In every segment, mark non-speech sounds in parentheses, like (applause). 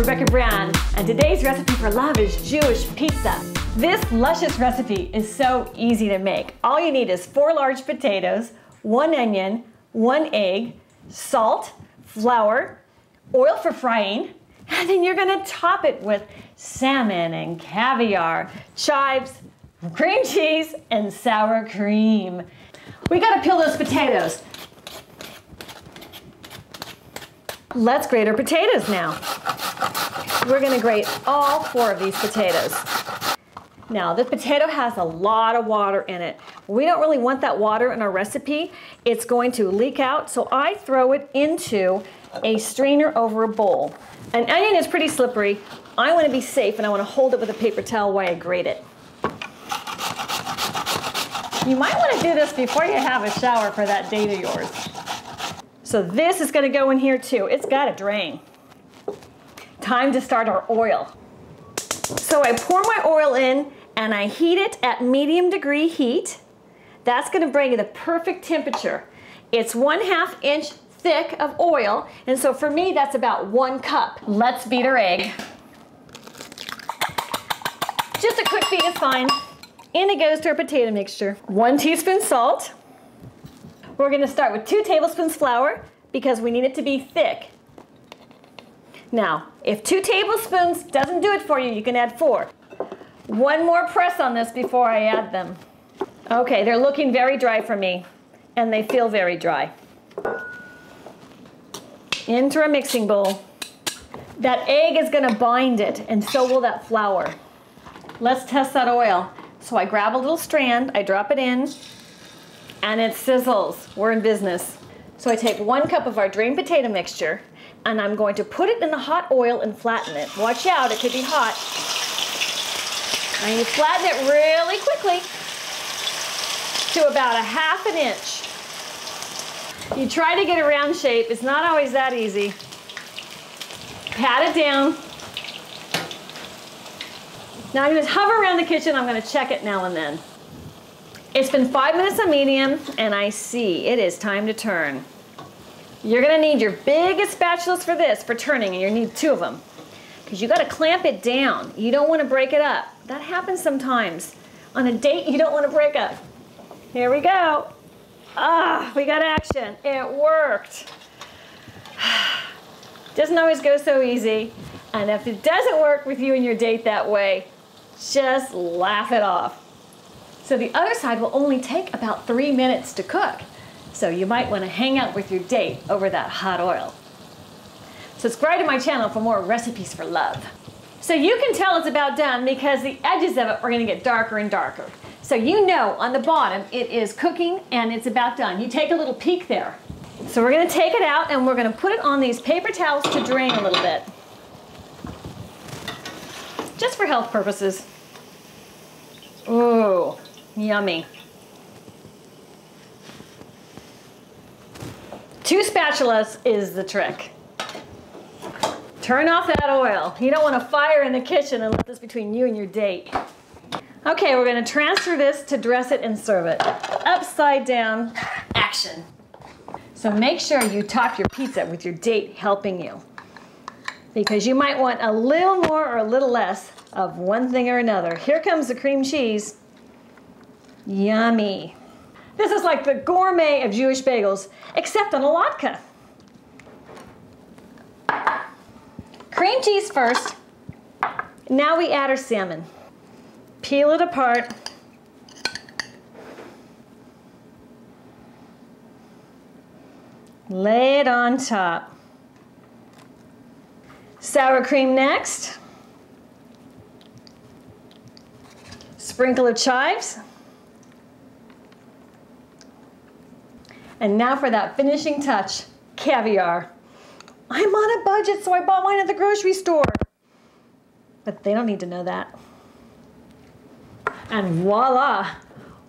Rebecca Brand, and today's recipe for love is Jewish pizza. This luscious recipe is so easy to make. All you need is four large potatoes, one onion, one egg, salt, flour, oil for frying, and then you're gonna top it with salmon and caviar, chives, cream cheese, and sour cream. We gotta peel those potatoes. Let's grate our potatoes now. We're gonna grate all four of these potatoes. Now, the potato has a lot of water in it. We don't really want that water in our recipe. It's going to leak out, so I throw it into a strainer over a bowl. An onion is pretty slippery. I want to be safe and I want to hold it with a paper towel while I grate it. You might want to do this before you have a shower for that date of yours. So this is going to go in here too. It's got to drain. Time to start our oil. So I pour my oil in and I heat it at medium degree heat. That's going to bring the perfect temperature. It's one half inch thick of oil, and so for me, that's about one cup. Let's beat our egg. Just a quick beat is fine. In it goes to our potato mixture. One teaspoon salt. We're gonna start with two tablespoons flour because we need it to be thick. Now, if two tablespoons doesn't do it for you, you can add four. One more press on this before I add them. Okay, they're looking very dry for me, and they feel very dry into a mixing bowl. That egg is gonna bind it, and so will that flour. Let's test that oil. So I grab a little strand, I drop it in, and it sizzles. We're in business. So I take one cup of our drained potato mixture, and I'm going to put it in the hot oil and flatten it. Watch out, it could be hot. And you flatten it really quickly to about a half an inch. You try to get a round shape. It's not always that easy. Pat it down. Now I'm going to hover around the kitchen. I'm going to check it now and then. It's been five minutes on medium, and I see it is time to turn. You're to need your biggest spatulas for this, for turning, and you need two of them. Because you got to clamp it down. You don't want to break it up. That happens sometimes. On a date, you don't want to break up. Here we go. Ah, we got action. It worked. (sighs) Doesn't always go so easy. And if it doesn't work with you and your date that way, just laugh it off. So the other side will only take about three minutes to cook. So you might want to hang out with your date over that hot oil. Subscribe to my channel for more recipes for love. So you can tell it's about done because the edges of it are going to get darker and darker. So you know on the bottom it is cooking and it's about done. You take a little peek there. So we're gonna take it out and we're gonna put it on these paper towels to drain a little bit. Just for health purposes. Ooh, yummy. Two spatulas is the trick. Turn off that oil. You don't want a fire in the kitchen and let this between you and your date. Okay, we're gonna transfer this to dress it and serve it. Upside down, action. So make sure you top your pizza with your date helping you. Because you might want a little more or a little less of one thing or another. Here comes the cream cheese. Yummy. This is like the gourmet of Jewish bagels, except on a latke. Cream cheese first. Now we add our salmon. Peel it apart. Lay it on top. Sour cream next. Sprinkle of chives. And now for that finishing touch, caviar. I'm on a budget, so I bought mine at the grocery store. But they don't need to know that. And voila!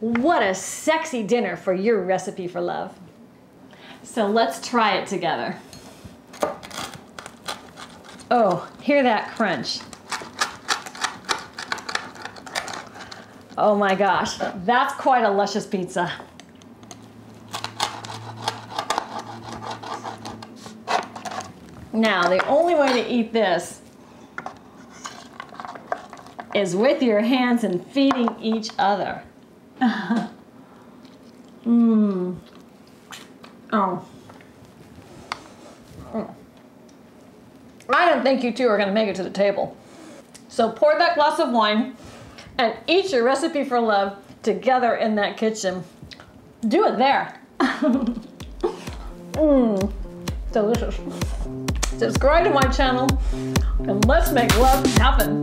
What a sexy dinner for your recipe for love. So let's try it together. Oh, hear that crunch. Oh my gosh, that's quite a luscious pizza. Now, the only way to eat this is with your hands and feeding each other. Mmm. Oh. Mm. I don't think you two are going to make it to the table. So pour that glass of wine and eat your recipe for love together in that kitchen. Do it there. Mmm, (laughs) delicious. Subscribe to my channel and let's make love happen.